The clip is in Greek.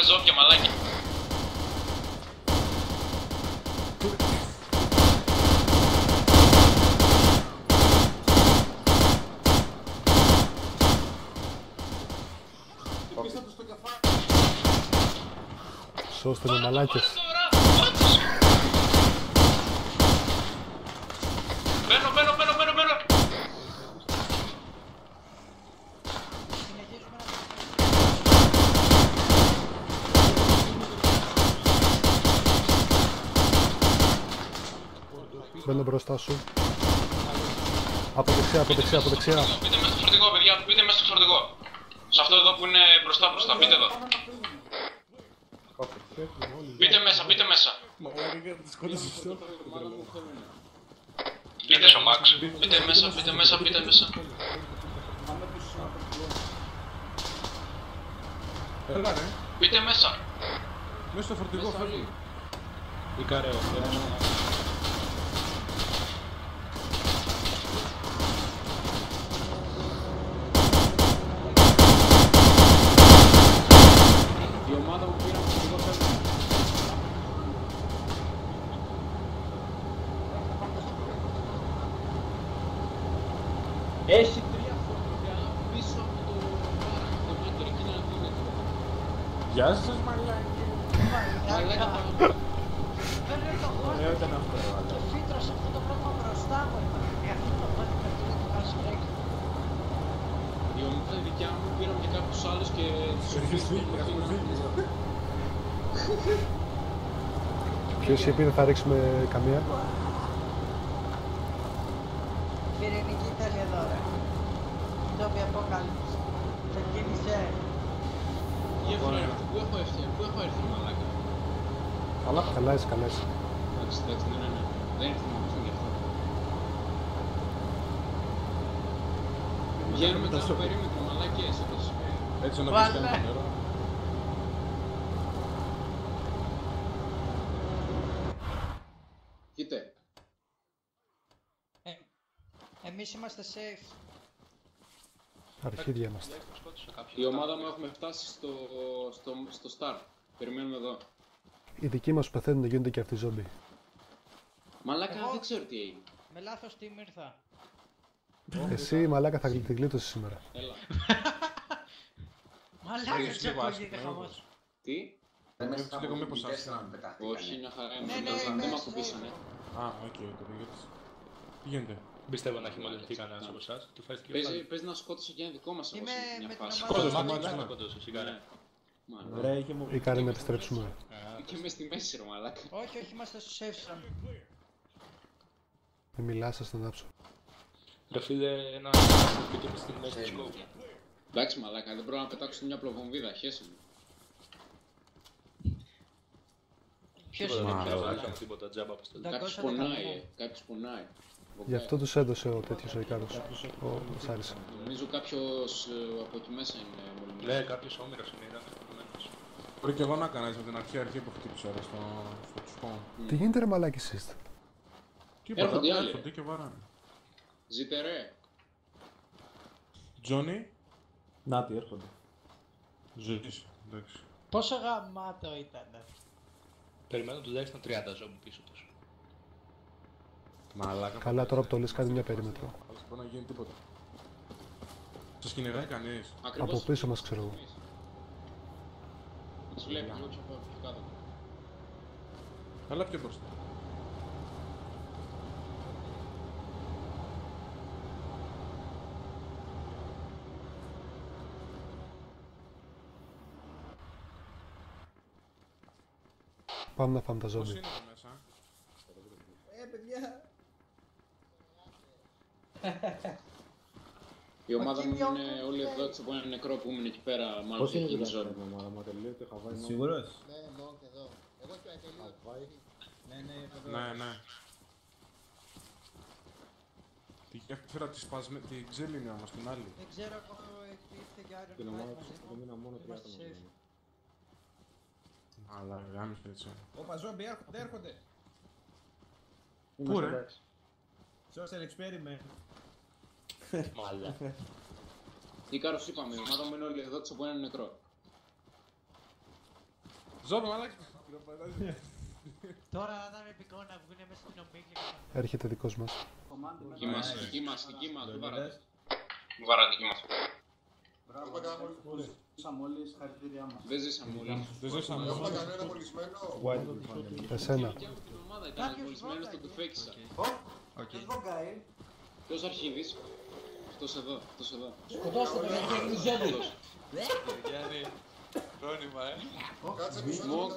Έχουμε ζώπια μαλάκι. Σώστε με μαλάκες. Μπαίνω μπροστά σου. Από δεξιά, από δεξιά, από δεξιά. Μπείτε μέσα στο φορτηγό, παιδιά, μπείτε μέσα στο φορτηγό. Σε αυτό εδώ που είναι μπροστά μπροστά, μπείτε εδώ. Μπείτε μέσα, μπείτε μέσα. Μπείτε στο Max. Μπείτε μέσα, μπείτε μέσα, μπείτε μέσα. Έλα ρε, Μπείτε μέσα. μέσα στο φορτηγό φεύγει. Η ομάδα μου πήρε από το φεύγει. Έχει τρία φορτηγά πίσω από το μπάρα. Το δεύτερο εκεί να δίνει. Γεια σας μαλάκι. Μαλάκα Δεν είναι το Ωραίο χώρο. ήταν αυτό ρε μαλάκι. Το φίλτρο σε αυτό το πράγμα μπροστά μου. Και αυτό το πάλι με το το κάνει break. Η ομάδα δικιά μου πήραν και κάποιους άλλους και τους Έχεις φύγει, έχουμε φύγει. Ποιος είπε δεν θα ρίξουμε καμία; Πυρηνική ήταν εδώ ρε. Zombie Apocalypse. Ξεκίνησε. Ή έχουν έρθει, πού έχω έρθει, πού έχω έρθει μαλάκα. Καλά. Καλά είσαι, καλά είσαι. Εντάξει, εντάξει, ναι, ναι, ναι. Δεν ήρθε να μου γι' αυτό. Βγαίνουμε τώρα στο περίμετρο, μαλάκες. όπως, ε, Έτσι να Βάλε. πεις κάνει το νερό. Κοίτα, Ε, εμείς είμαστε safe. Αρχίδια είμαστε. η ομάδα μου έχουμε φτάσει στο, στο, στο start. Περιμένουμε εδώ. Οι δικοί μας που πεθαίνουν γίνονται και αυτοί ζόμπι. Μαλάκα, Εγώ- δεν ξέρω τι έγινε. Με λάθος team ήρθα. Εσύ μαλάκα θα τη γλίτωσες σήμερα. Έλα. Μαλάκα Έχεις τι λίγο ακούγεται άσχημα, χαμός. Τι; Δεν έχεις λίγο μήπως άσχημα. Όχι, μια χαρά Ναι, είμαι. ναι, Δεν- είμαι Δεν με στο- ακουμπήσανε. Α, οκ, το πήγες. Τι γίνεται. Πιστεύω να έχει μολυνθεί κανένας από εσάς. Του φάει και Παίζει, παίζει να σκότωσε και ένα δικό μας εγώ Είμαι σε μια με την φάση. ομάδα Σκότωσε, μου. μάλιστα. να σκοτώσει, σιγάρα. Ναι. Μάλιστα. Ή κάνει να επιστρέψουμε. Και μες στη μέση ρε μαλάκα. Όχι, όχι, είμαστε στο safe zone. Δεν μιλάς, θα στον άψω. Ρε φίλε, ένα σπίτι στην μέση του σκόπου. Εντάξει μαλάκα, δεν μπορώ να πετάξω μια πλοβομβίδα, χέσε με. Ποιος Τίποτα, είναι δεν αυτός, ξέρω, μαλάκα. τίποτα, τζάμπα αποστολή. Τα- Κάποιος 219. πονάει, ε. κάποιος πονάει. Γι' αυτό τους έδωσε ο τέτοιος ο Ικάρος. Ο Σάρης. Νομίζω κάποιος ε, από εκεί μέσα είναι μολυμένος. Ναι, κάποιος όμοιρος είναι, ήταν προηγουμένως. Πρέπει και εγώ να κάνω έτσι από την αρχή αρχή που χτύπησα ρε στο, στο τσουκό. Τι γίνεται ρε μαλάκι εσείς. Τι Έρχονται οι είπα, άλλοι. έρχονται και βαράνε. Ζήτε ρε. Τζόνι, Να τι έρχονται. ζεις. Εντάξει. Πόσο γαμάτο ήταν. Περιμένω τουλάχιστον 30 ζώμου πίσω τους. Μαλάκα. Καλά τώρα που το λες κάνει μια περίμετρο. Δεν μπορεί να γίνει τίποτα. Σας κυνηγάει κανείς. Ακριβώς Από πίσω μας ξέρω εγώ. Μας βλέπει λίγο πιο πιο κάτω. Αλλά πιο μπροστά. Πάμε να τα ζόμπι. είναι μέσα; Ε, παιδιά. Η ομάδα μου είναι όλοι εδώ, έτσι από ένα νεκρό που ήμουν εκεί πέρα, μάλλον Πώς είναι η ζώνη. Πώς είναι η Ναι, εδώ. Εγώ και τελείωτε. Ναι, ναι, ναι, ναι. Τι έφερα τη την ξύλινη όμως, την άλλη. Δεν ξέρω ακόμα ε, τι ήρθε για άλλο. Την ομάδα του, μόνο safe. δηλαδή. Αλλά γάμισε έτσι. Όπα, ζόμπι, έρχονται, έρχονται. Πού ρε; Social experiment. Μαλά. Ικάρος είπαμε, η ομάδα μου είναι όλοι εδώ έξω από ένα νεκρό. Ζώρο, μαλάκι. Τώρα θα ήταν επικό να βγουν μέσα στην ομίλια. Έρχεται δικός μας. Δική μας, δική μας, δική μας, δεν παρατάς. Μου βαραντική μας. Ζήσαμε όλοι, συγχαρητήριά μας. Δεν ζήσαμε όλοι. Δεν ζήσαμε. Εσένα. Φτιάχνω την ομάδα, ήταν βολισμένος, το του φέκισα. Ποιος βογκάει; Ποιος αρχίδης; Αυτός εδώ, αυτός εδώ. Σκοτώστε τον, γιατί είναι ζώδιος. Αυτός. Γιάννη, φρόνημα, ε. Smoke,